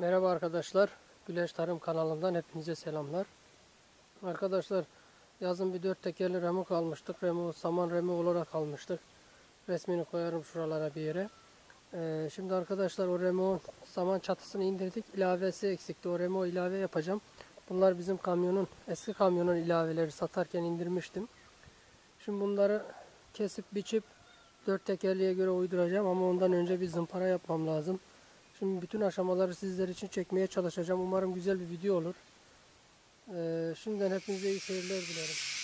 Merhaba arkadaşlar. Güleş Tarım kanalından hepinize selamlar. Arkadaşlar yazın bir dört tekerli remuk almıştık. Remu, saman remu olarak almıştık. Resmini koyarım şuralara bir yere. Ee, şimdi arkadaşlar o remuğun saman çatısını indirdik. İlavesi eksikti. O remu ilave yapacağım. Bunlar bizim kamyonun, eski kamyonun ilaveleri satarken indirmiştim. Şimdi bunları kesip biçip dört tekerliğe göre uyduracağım ama ondan önce bir zımpara yapmam lazım. Şimdi bütün aşamaları sizler için çekmeye çalışacağım. Umarım güzel bir video olur. Ee, şimdiden hepinize iyi seyirler dilerim.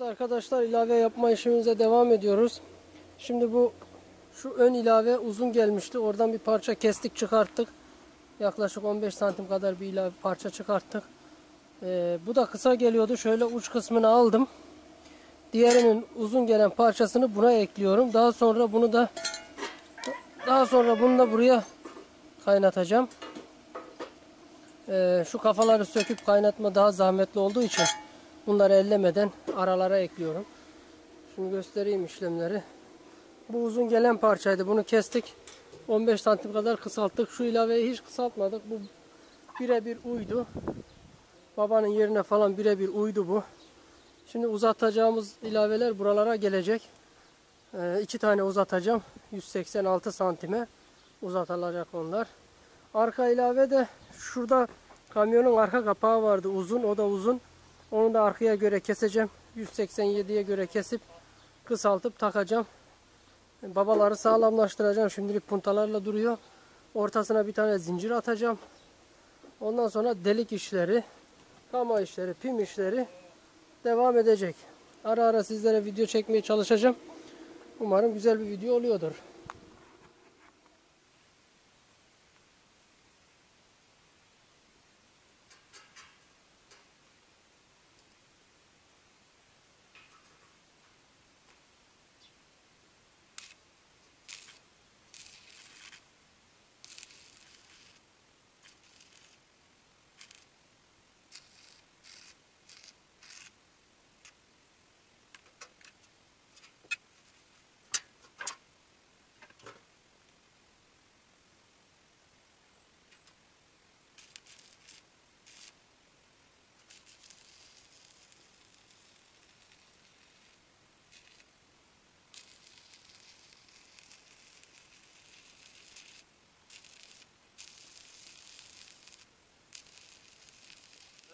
Evet arkadaşlar ilave yapma işimize devam ediyoruz. Şimdi bu şu ön ilave uzun gelmişti. Oradan bir parça kestik çıkarttık. Yaklaşık 15 santim kadar bir ilave parça çıkarttık. Ee, bu da kısa geliyordu. Şöyle uç kısmını aldım. Diğerinin uzun gelen parçasını buna ekliyorum. Daha sonra bunu da daha sonra bunu da buraya kaynatacağım. Ee, şu kafaları söküp kaynatma daha zahmetli olduğu için bunları ellemeden aralara ekliyorum. Şimdi göstereyim işlemleri. Bu uzun gelen parçaydı. Bunu kestik. 15 santim kadar kısalttık. Şu ilaveyi hiç kısaltmadık. Bu birebir uydu. Babanın yerine falan birebir uydu bu. Şimdi uzatacağımız ilaveler buralara gelecek. Ee, iki tane uzatacağım. 186 santime uzatılacak onlar. Arka ilave de şurada kamyonun arka kapağı vardı uzun. O da uzun. Onu da arkaya göre keseceğim. 187'ye göre kesip kısaltıp takacağım. Babaları sağlamlaştıracağım. Şimdilik puntalarla duruyor. Ortasına bir tane zincir atacağım. Ondan sonra delik işleri, kama işleri, pim işleri devam edecek. Ara ara sizlere video çekmeye çalışacağım. Umarım güzel bir video oluyordur.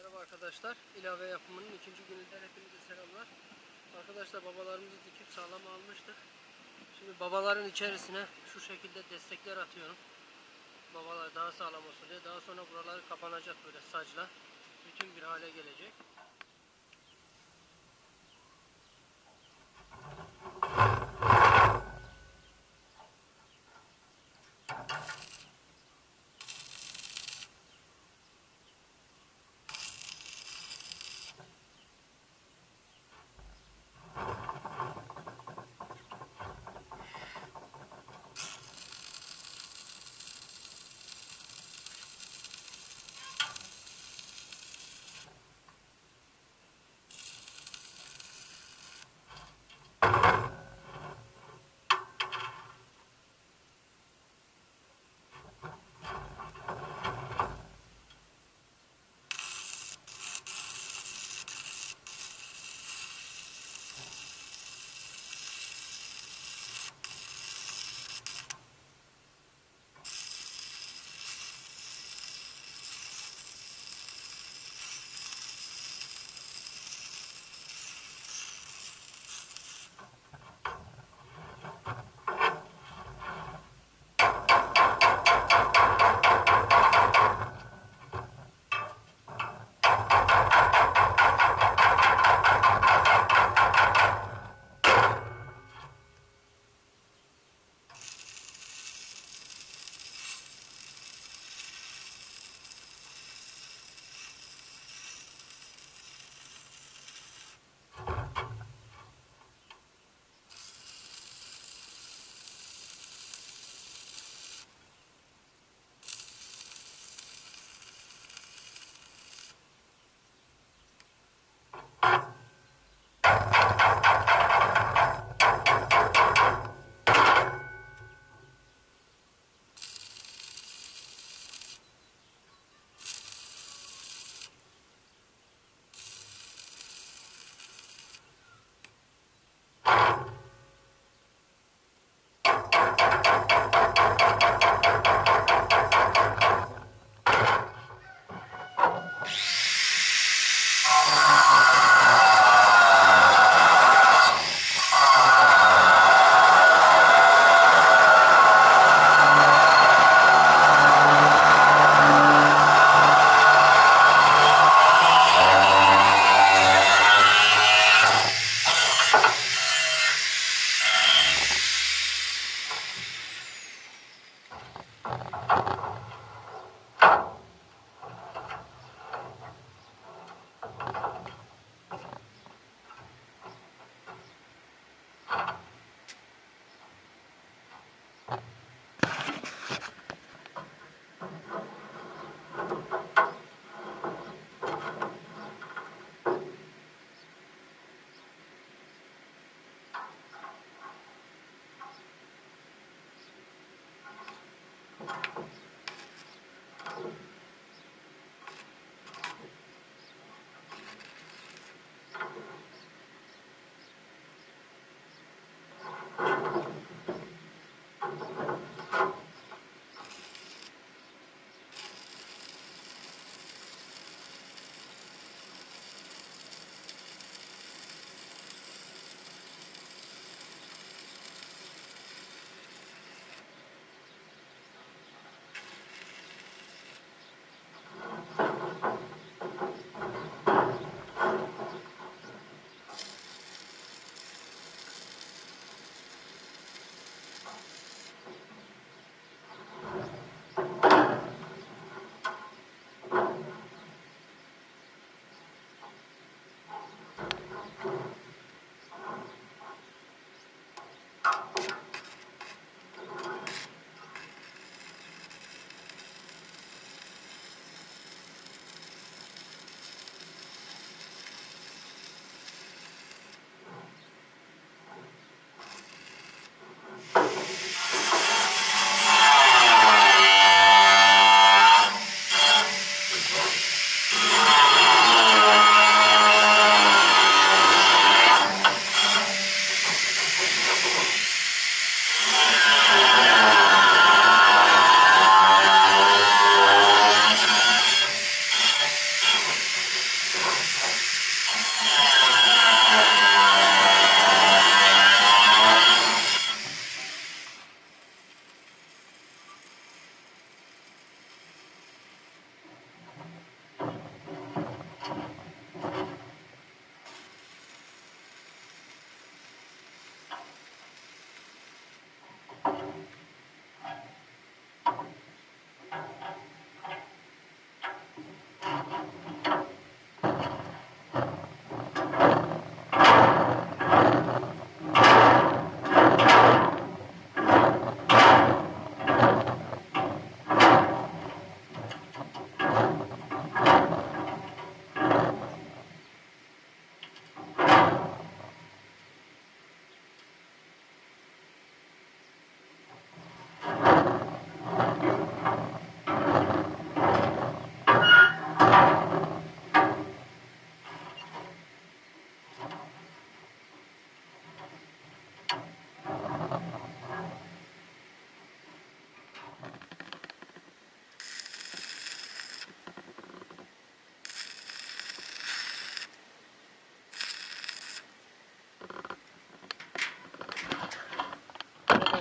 Merhaba arkadaşlar. İlave yapımının ikinci gününden hepinize selamlar. Arkadaşlar babalarımızı dikip sağlam almıştık. Şimdi babaların içerisine şu şekilde destekler atıyorum. Babalar daha sağlam olsun diye. Daha sonra buraları kapanacak böyle sacla. Bütün bir hale gelecek.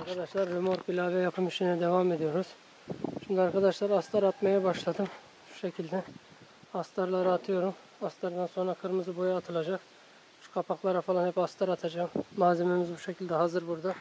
Arkadaşlar remork ilave yapım işine devam ediyoruz. Şimdi arkadaşlar astar atmaya başladım. Şu şekilde. Astarları atıyorum. Astardan sonra kırmızı boya atılacak. Şu kapaklara falan hep astar atacağım. Malzememiz bu şekilde hazır burada.